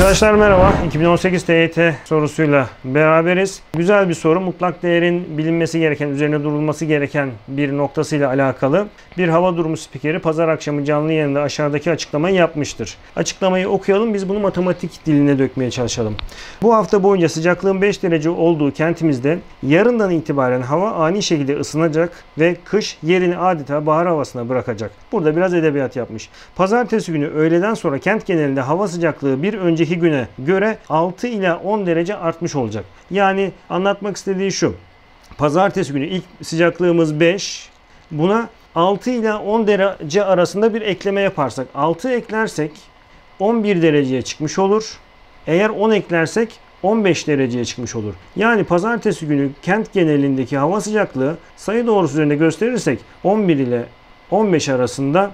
Arkadaşlar merhaba. 2018 TYT sorusuyla beraberiz. Güzel bir soru. Mutlak değerin bilinmesi gereken, üzerine durulması gereken bir noktasıyla alakalı. Bir hava durumu spikeri pazar akşamı canlı yayında aşağıdaki açıklamayı yapmıştır. Açıklamayı okuyalım. Biz bunu matematik diline dökmeye çalışalım. Bu hafta boyunca sıcaklığın 5 derece olduğu kentimizde yarından itibaren hava ani şekilde ısınacak ve kış yerini adeta bahar havasına bırakacak. Burada biraz edebiyat yapmış. Pazartesi günü öğleden sonra kent genelinde hava sıcaklığı bir önceki güne göre 6 ila 10 derece artmış olacak. Yani anlatmak istediği şu. Pazartesi günü ilk sıcaklığımız 5. Buna 6 ila 10 derece arasında bir ekleme yaparsak 6 eklersek 11 dereceye çıkmış olur. Eğer 10 eklersek 15 dereceye çıkmış olur. Yani pazartesi günü kent genelindeki hava sıcaklığı sayı doğrusu üzerinde gösterirsek 11 ile 15 arasında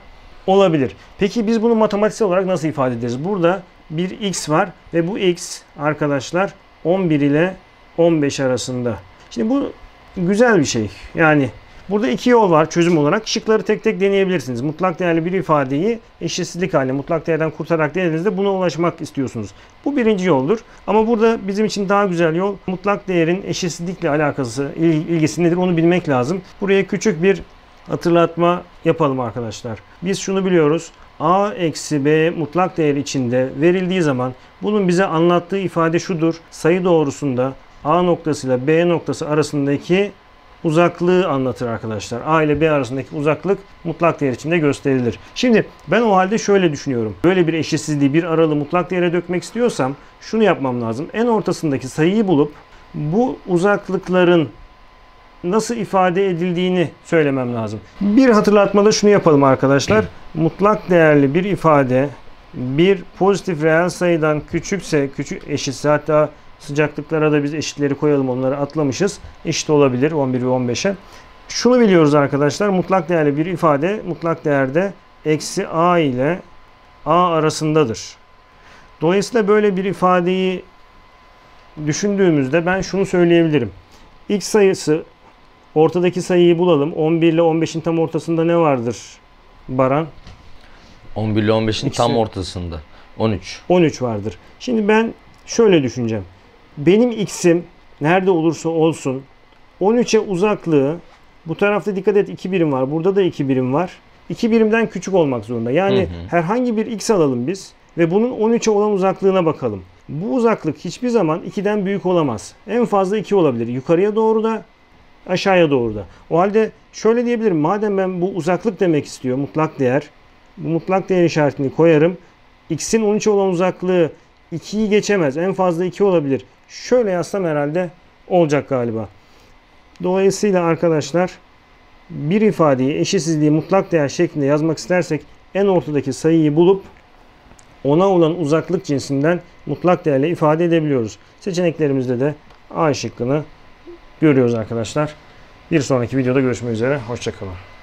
olabilir. Peki biz bunu matematiksel olarak nasıl ifade ederiz? Burada bir x var ve bu x arkadaşlar 11 ile 15 arasında. Şimdi bu güzel bir şey. Yani burada iki yol var çözüm olarak. Şıkları tek tek deneyebilirsiniz. Mutlak değerli bir ifadeyi eşitsizlik haline mutlak değerden kurtararak denediğinizde buna ulaşmak istiyorsunuz. Bu birinci yoldur. Ama burada bizim için daha güzel yol mutlak değerin eşitsizlikle alakası, ilgisi nedir onu bilmek lazım. Buraya küçük bir hatırlatma yapalım arkadaşlar. Biz şunu biliyoruz. A eksi B mutlak değer içinde verildiği zaman bunun bize anlattığı ifade şudur. Sayı doğrusunda A noktası ile B noktası arasındaki uzaklığı anlatır arkadaşlar. A ile B arasındaki uzaklık mutlak değer içinde gösterilir. Şimdi ben o halde şöyle düşünüyorum. Böyle bir eşitsizliği bir aralı mutlak değere dökmek istiyorsam şunu yapmam lazım. En ortasındaki sayıyı bulup bu uzaklıkların nasıl ifade edildiğini söylemem lazım. Bir hatırlatmada şunu yapalım arkadaşlar. Mutlak değerli bir ifade bir pozitif reel sayıdan küçükse, küçük eşitse hatta sıcaklıklara da biz eşitleri koyalım onları atlamışız. Eşit olabilir 11 ve 15'e. Şunu biliyoruz arkadaşlar. Mutlak değerli bir ifade mutlak değerde eksi a ile a arasındadır. Dolayısıyla böyle bir ifadeyi düşündüğümüzde ben şunu söyleyebilirim. X sayısı Ortadaki sayıyı bulalım. 11 ile 15'in tam ortasında ne vardır Baran? 11 ile 15'in İkisi. tam ortasında. 13. 13 vardır. Şimdi ben şöyle düşüneceğim. Benim x'im nerede olursa olsun 13'e uzaklığı bu tarafta dikkat et 2 birim var. Burada da 2 birim var. 2 birimden küçük olmak zorunda. Yani Hı hı. herhangi bir x alalım biz ve bunun 13'e olan uzaklığına bakalım. Bu uzaklık hiçbir zaman 2'den büyük olamaz. En fazla 2 olabilir. Yukarıya doğru da aşağıya doğru da. O halde şöyle diyebilirim. Madem ben bu uzaklık demek istiyor mutlak değer. Bu mutlak değer işaretini koyarım. X'in 13 olan uzaklığı 2'yi geçemez. En fazla 2 olabilir. Şöyle yazsam herhalde olacak galiba. Dolayısıyla arkadaşlar bir ifadeyi eşitsizliği mutlak değer şeklinde yazmak istersek en ortadaki sayıyı bulup ona olan uzaklık cinsinden mutlak değerle ifade edebiliyoruz. Seçeneklerimizde de A şıkkını görüyoruz arkadaşlar. Bir sonraki videoda görüşmek üzere. Hoşçakalın.